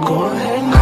Go ahead.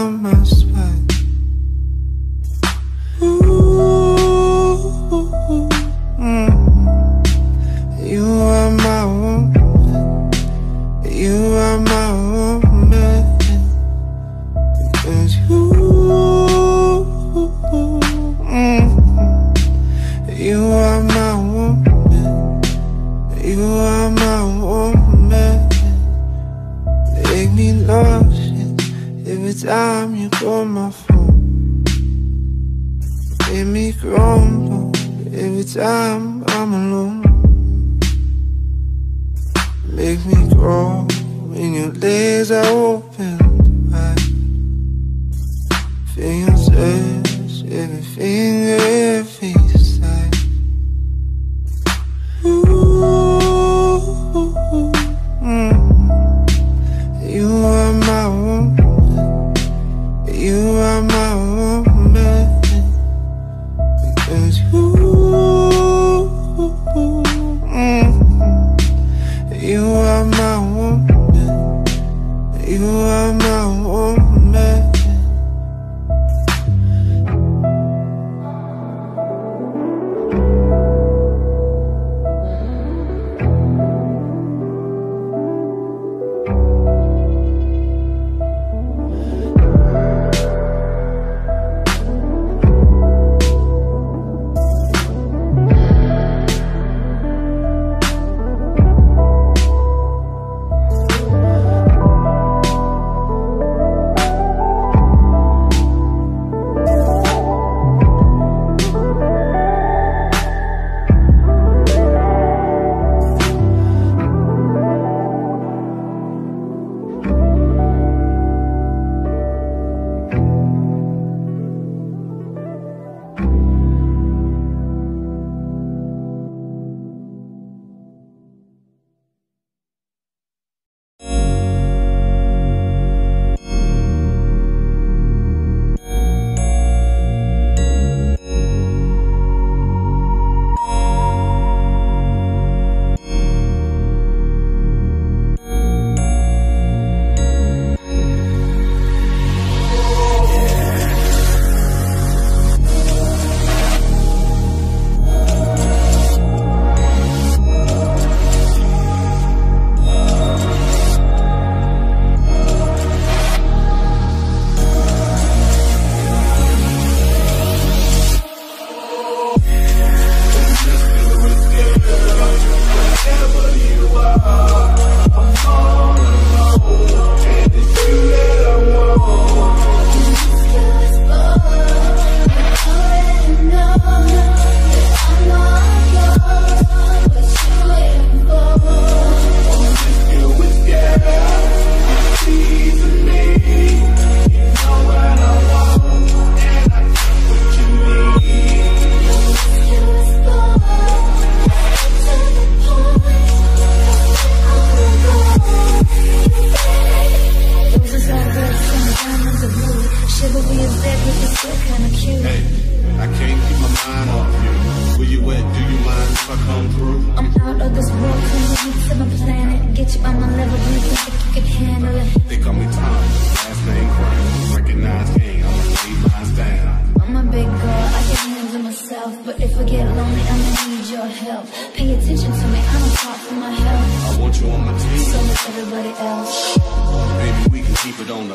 You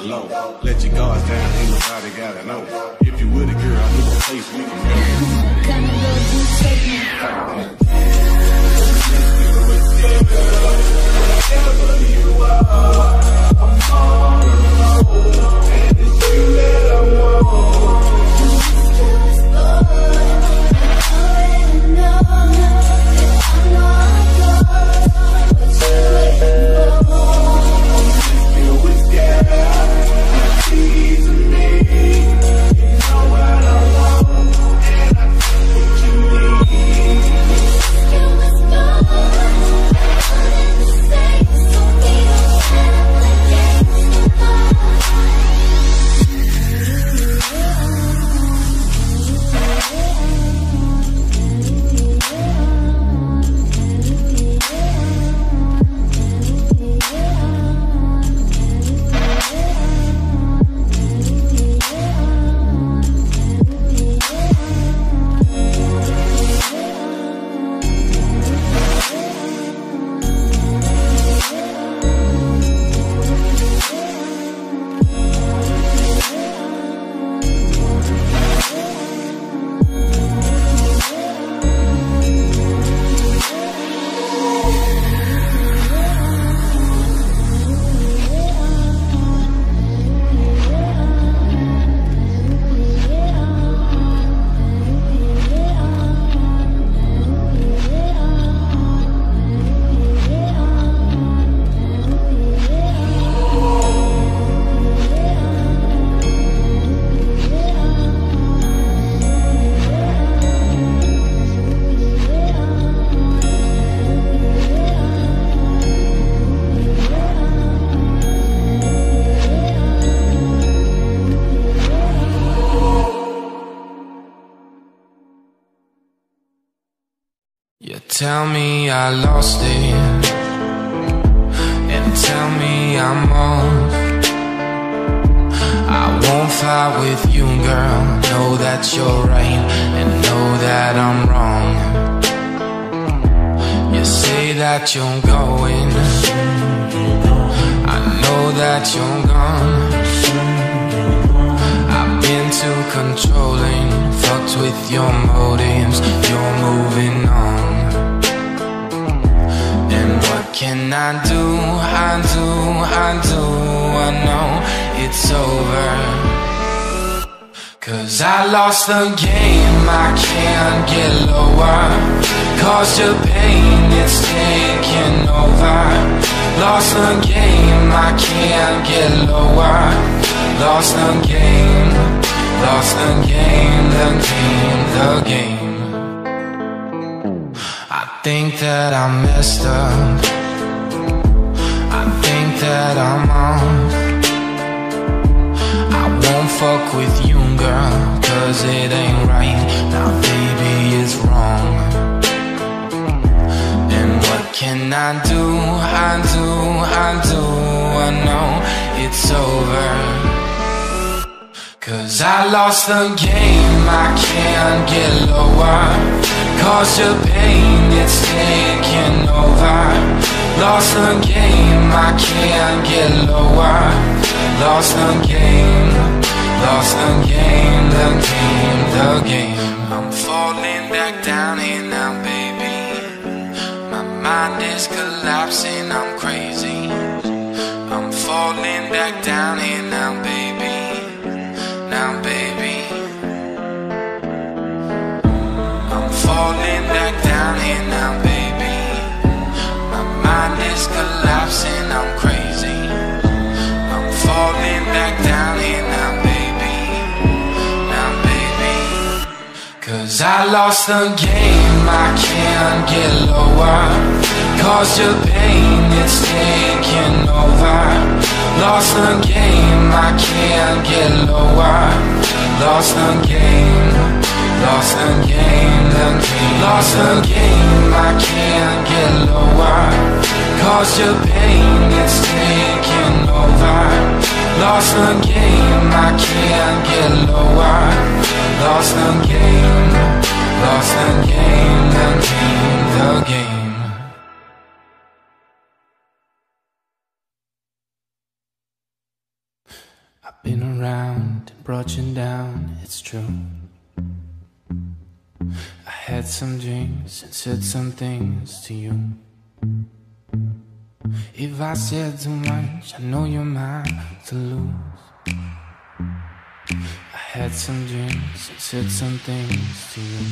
alone. Let your guards down, ain't nobody gotta know. If you with a girl, I know a place we can go. Come and go, you take me. Wherever you are, I'm all alone. Tell me I lost it. And tell me I'm off. I won't fight with you, girl. Know that you're right And know that I'm wrong. You say that you're going. I know that you're gone. I've been too controlling. Fucked with your motives. You're moving on And what can I do? I do, I do. I know it's over. Cause I lost the game. I can't get lower. Caused your pain, it's taking over. Lost the game, I can't get lower. Lost the game, lost the game, the game, the game think that I messed up. I think that I'm off I won't fuck with you, girl Cause it ain't right. Now, baby, it's wrong. And what can I do? I do, I do I know it's over. Cause I lost the game, I can't get lower. Cause your pain, it's taking over. Lost the game, I can't get lower. Lost the game, lost the game, the game, the game. I'm falling back down here now, baby. My mind is collapsing, I'm crazy. I'm falling back down collapsing, I'm crazy. I'm falling back down here now, baby. Now, baby. Cause I lost the game, I can't get lower. Cause your pain, it's taking over. Lost the game, I can't get lower. Lost the game, Lost the game, lost again. I can't get lower Cause your pain is taking over. Lost again, I can't get lower. Lost again, lost the game, the game I've been around and brought you down, it's true. I had some dreams and said some things to you. If I said too much, I know you're mine to lose. I had some dreams and said some things to you.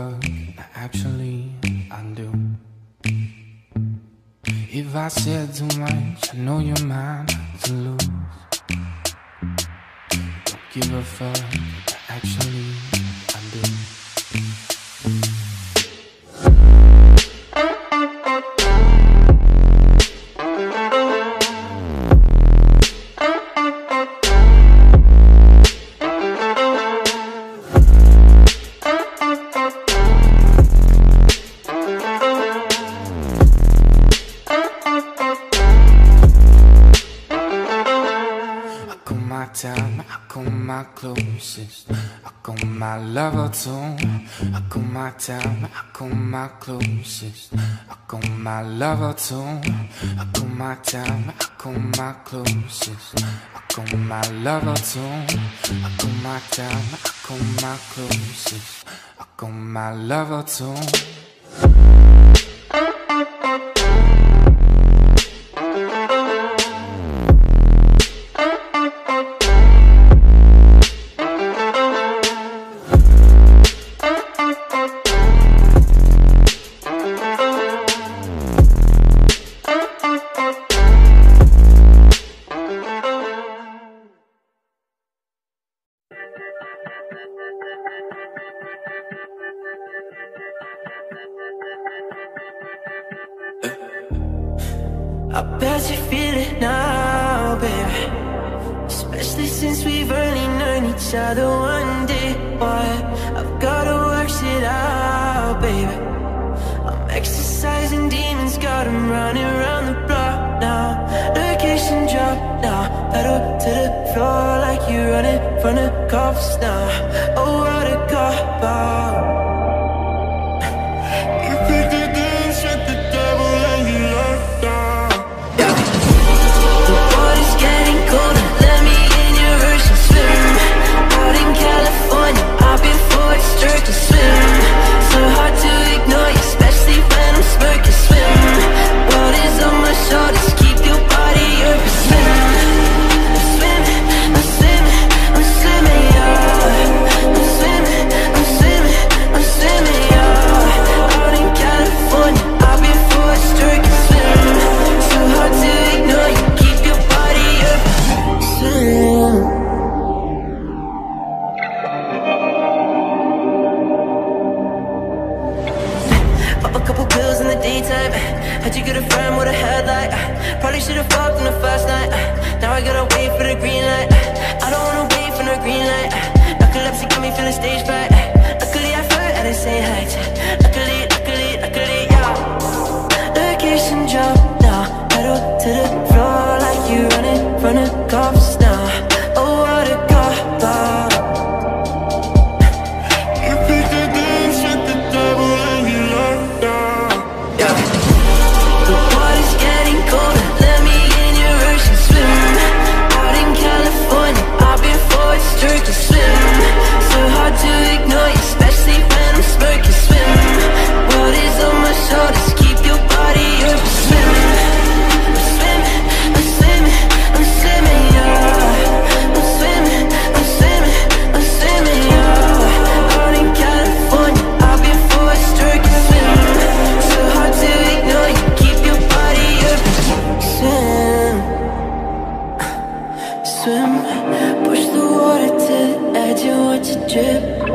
love, actually, undo? If I said too much, I know you're mine to lose. Don't give a fuck, actually. zone. I call my time, I call my closest. I call my lover tone. I call my time, I call my closest. I call my lover tone. I got my time, I got my closest. I got my lover tone.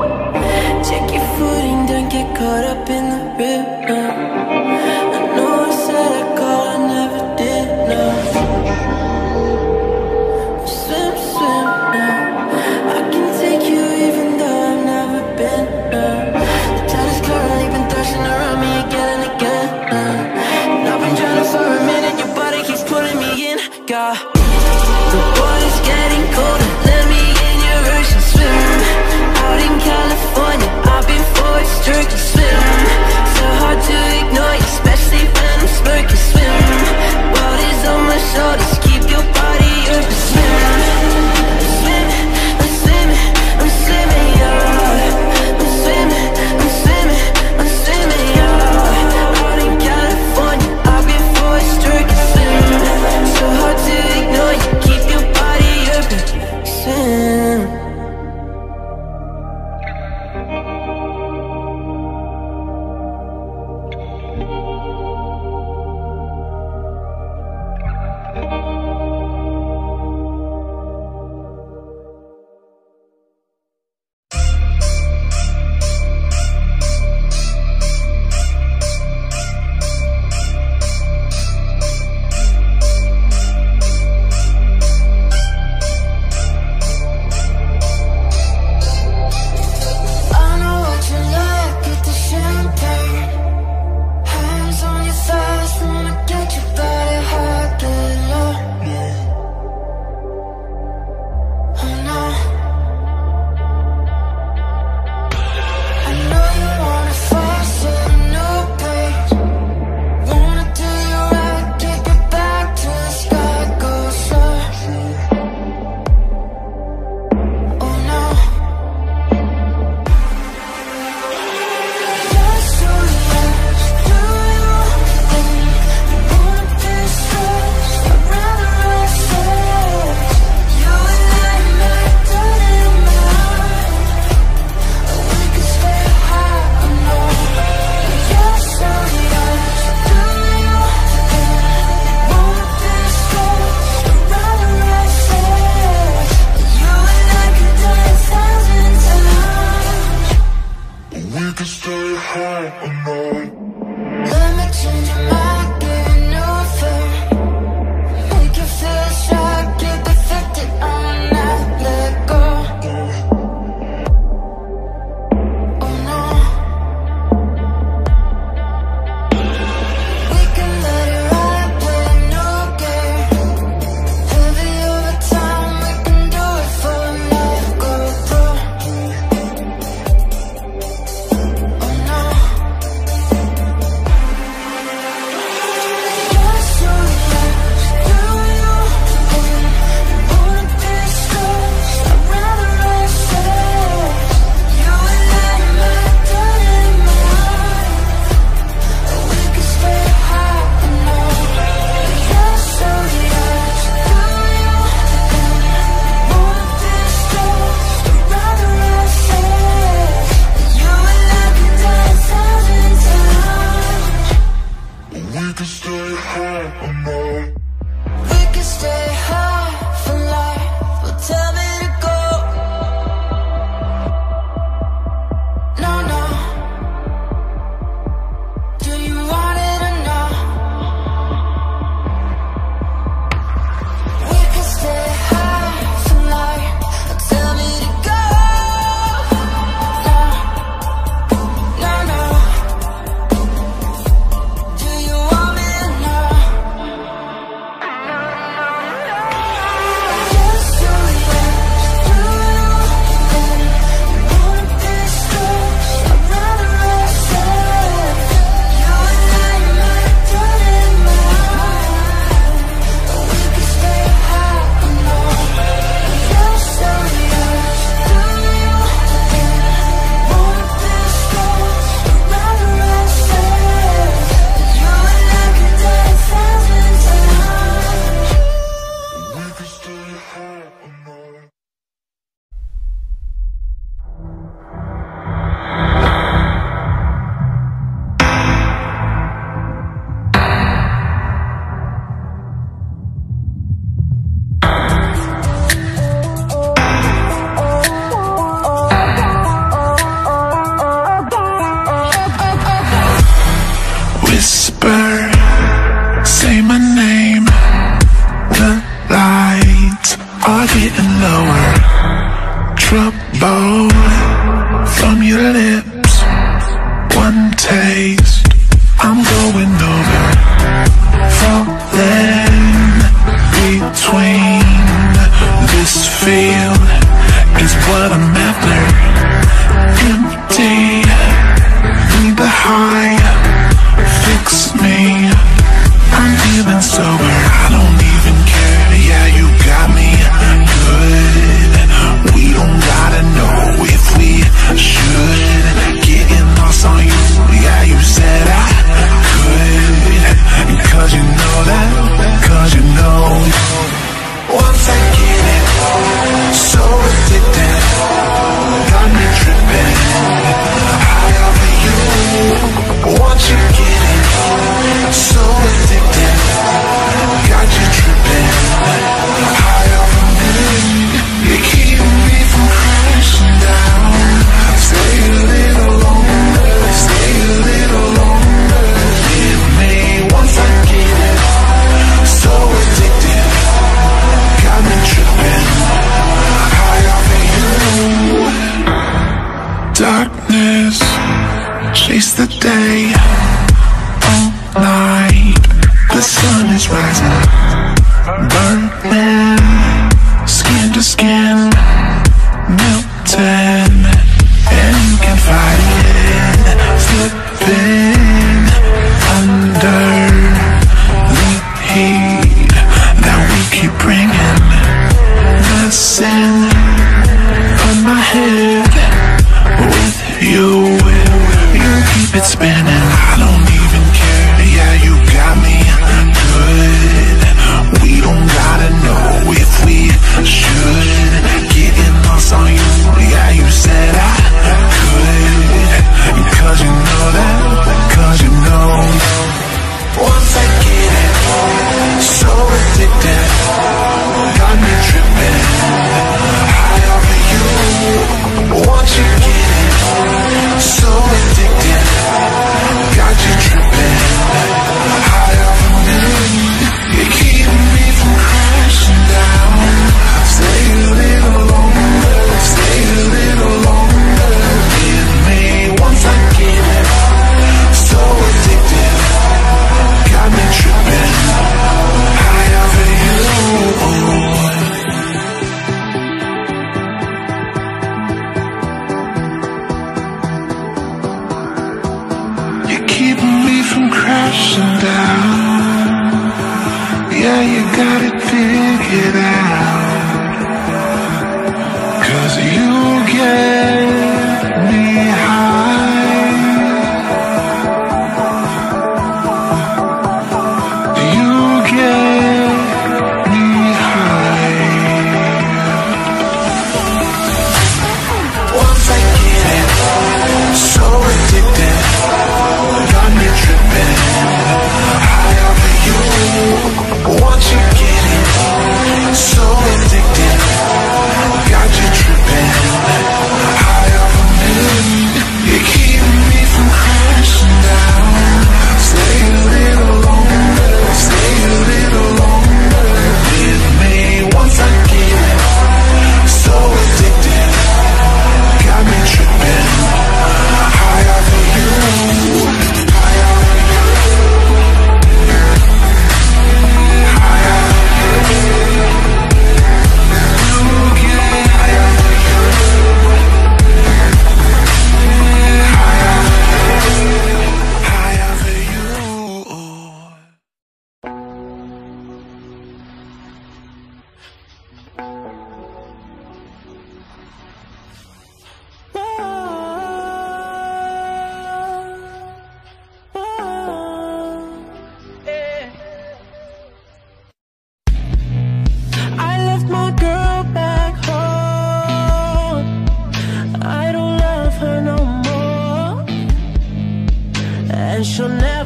Woo!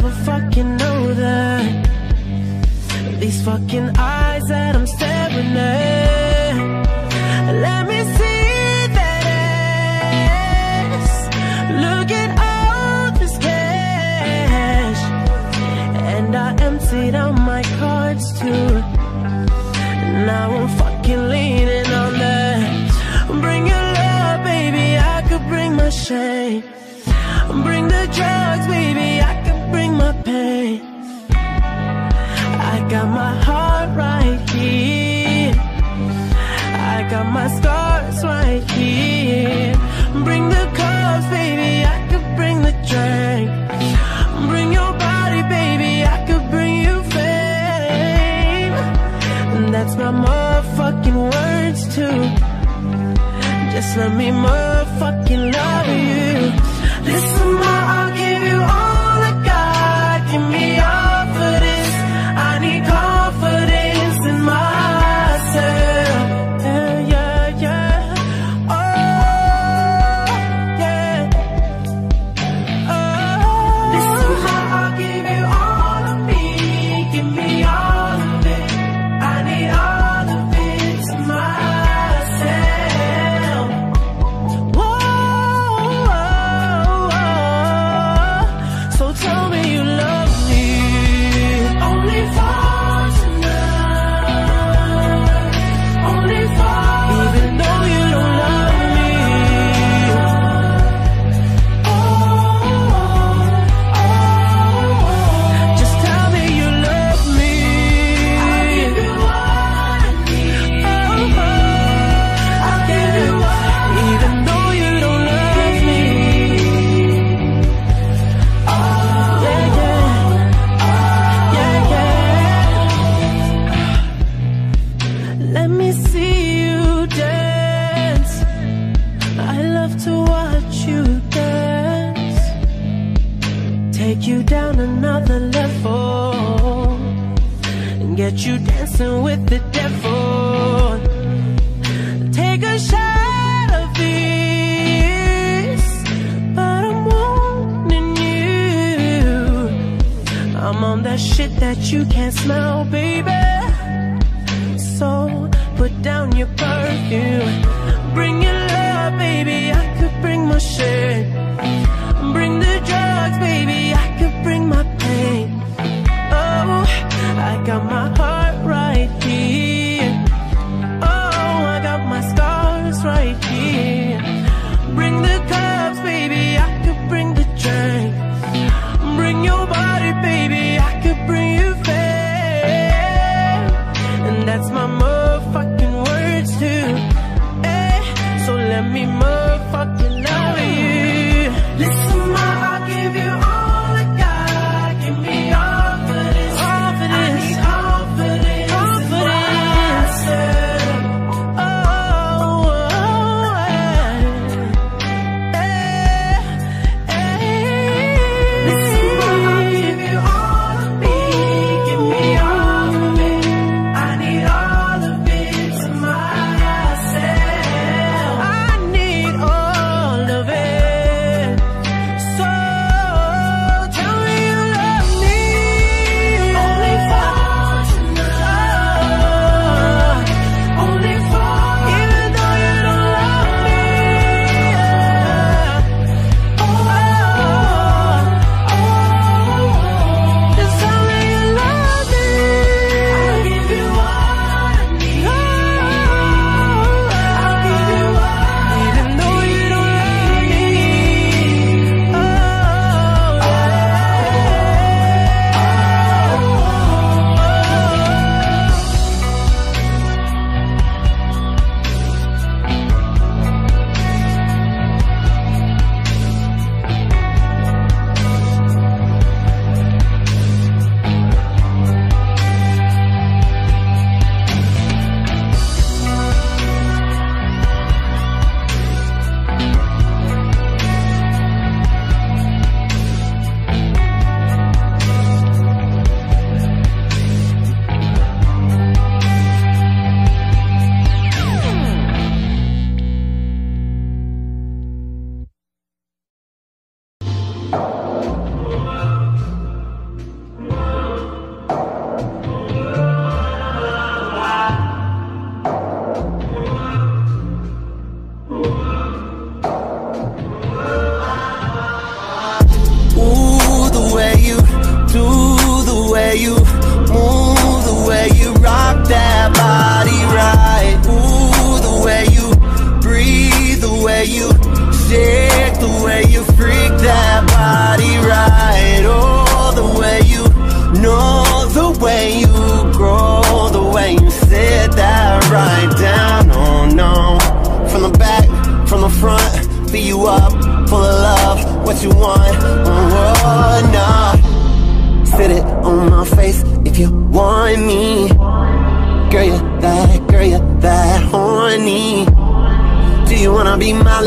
never fucking know that. These fucking eyes that I'm staring at. Let me see that Look at all this cash. And I emptied out my cards too. Now I'm fucking leaning on that. Bring your love, baby, I could bring my shame. Bring the drugs, baby, I pain. I got my heart right here. I got my scars right here. Bring the cars, baby, I could bring the drink. Bring your body, baby, I could bring you fame. And that's my motherfucking words too. Just let me motherfucking love you. Listen, my I'll give you all.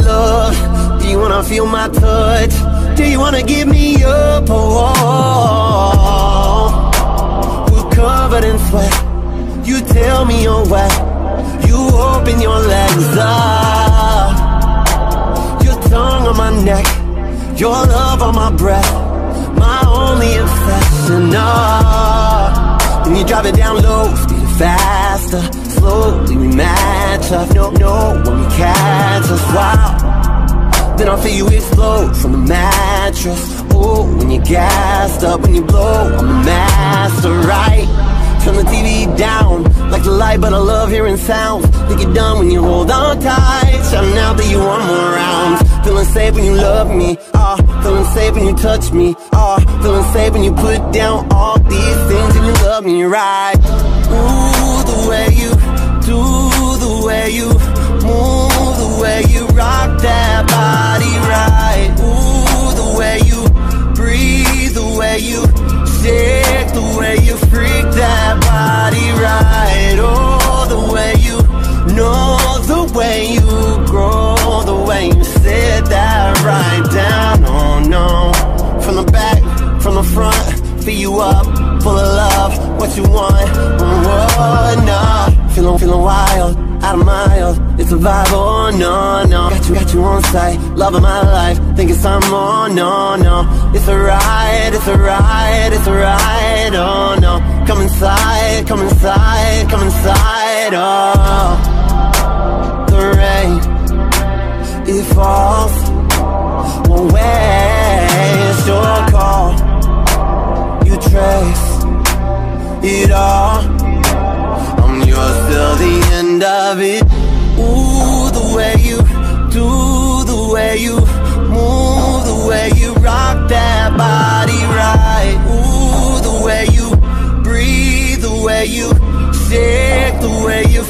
Love? Do you wanna feel my touch? Do you wanna give me up? Oh, we're covered in sweat. You tell me you're wet. You open your legs up. Your tongue on my neck. Your love on my breath. My only obsession. Oh. When you drive it down low, speed faster. Slowly we match up. No, no, when we catch us. Wow. Then I'll feel you explode from the mattress. Oh, when you're gassed up, when you blow, I'm the master, right? Turn the TV down, like the light, but I love hearing sounds. Think you're done when you hold on tight. Shouting out that you want more rounds. Feeling safe when you love me. Ah, feeling safe when you touch me. Ah, feeling safe when you put down all these things and you love me right. Ooh, shake, the way you freak that body right. Oh, the way you know, the way you grow, the way you sit that right down. Oh no, from the back, from the front, fill you up, full of love, what you want. Oh, oh no Feeling, feeling wild, out of miles It's a vibe, oh no, no. Got you, got you on sight, love of my life. Think it's time more, no, no. It's a ride, it's a ride, it's a ride, oh no. Come inside, come inside, come inside, oh. The rain, it falls. Won't waste your call? You trace it all I'm yours till the end of it. Ooh, the way you do, the way you move The way you rock that body right. Ooh, the way you breathe, the way you shake The way you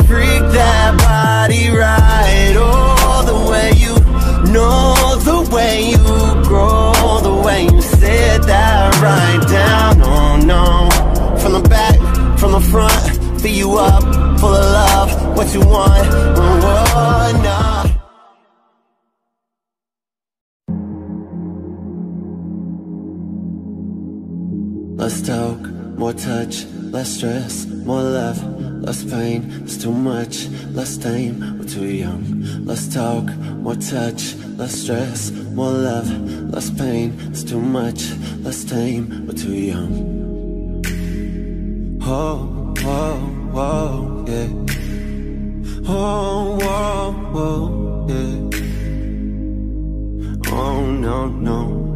you want, oh. Less talk, more touch, less stress, more love, less pain, it's too much, less time, we're too young. Less talk, more touch, less stress, more love, less pain, it's too much, less time, we're too young. Oh, oh, oh, yeah. Oh, oh, oh, yeah. Oh, no, no.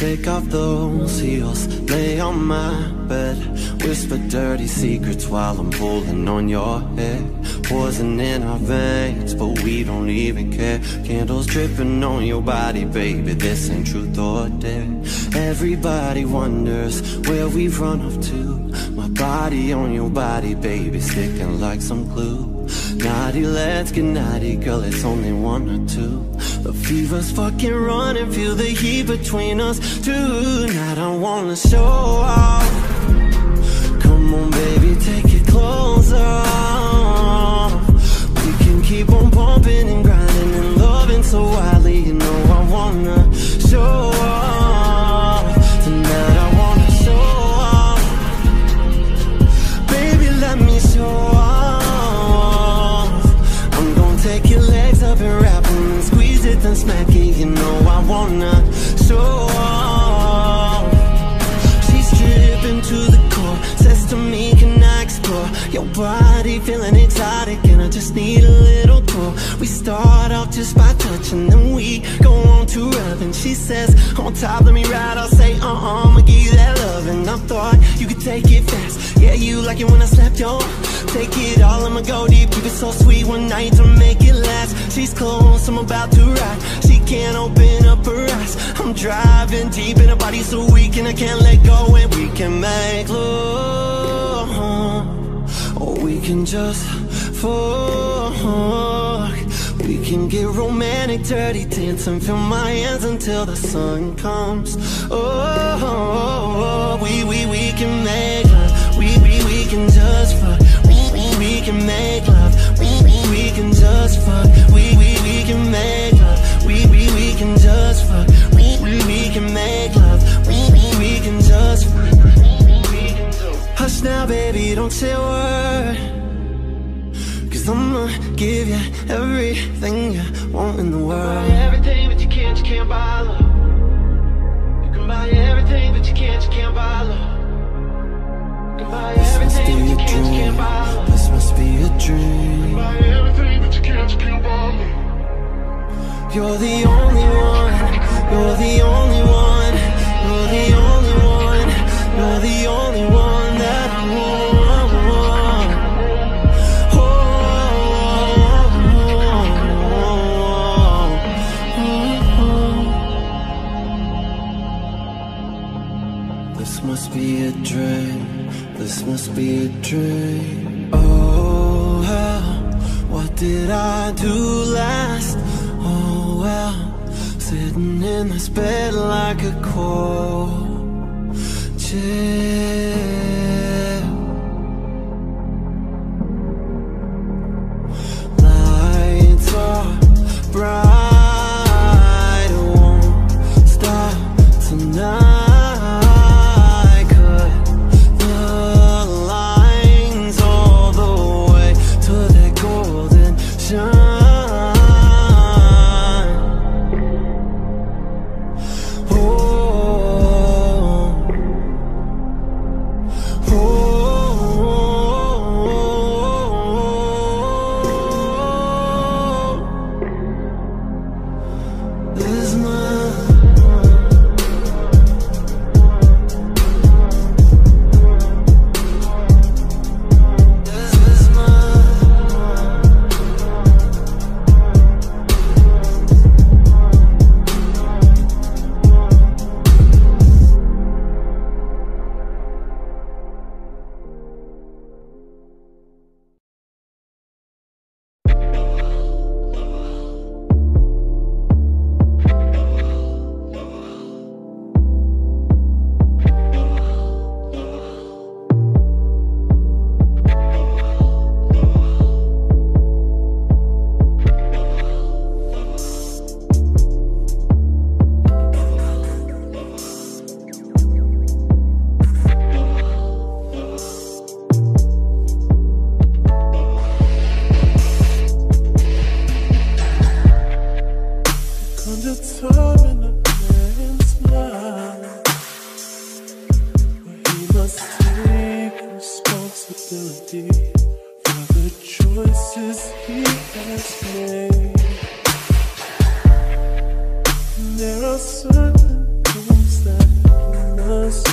Take off those heels, lay on my bed. Whisper dirty secrets while I'm pulling on your head Poison in our veins, but we don't even care. Candles dripping on your body, baby, this ain't truth or dare. Everybody wonders where we run off to. My body on your body, baby, sticking like some glue Naughty, let's get naughty, girl, it's only one or two. The fever's fucking running, feel the heat between us tonight I wanna show off Come on, baby, take your clothes off We can keep on pumping and grinding and loving so wildly You know I wanna show off Your body feeling exotic And I just need a little tour We start off just by touching Then we go on to rubbing She says, on top, let me ride I'll say, uh-uh, I'ma give you that love And I thought you could take it fast. Yeah, you like it when I slap your Take it all, I'ma go deep Keep it so sweet one night to make it last. She's close, I'm about to ride. She can't open up her eyes. I'm driving deep in her body so weak And I can't let go and we can make love we can just fuck We can get romantic, dirty dancing Feel my hands until the sun comes. Oh, we, we, we can make love. We, we, we can just fuck. We, we, we can make love. We, we, we can just fuck. We, we, we can make love. We, we, we can just fuck. We, we, we can make love. We, we, we can just fuck Now, baby, don't say a word Cause I'ma give you everything you want in the world everything, but you can't, you can't buy love. You can buy everything, but you can't, you can't buy love. You can buy This must everything, be but a you can't, you dream can't buy love. This must be a dream Buy everything, but you can't, you can't buy love. You're the only one You're the only one You're the only This must be a dream. Oh, hell, what did I do last? Oh, well, sitting in this bed like a cold must take responsibility for the choices he has made. There are certain things that must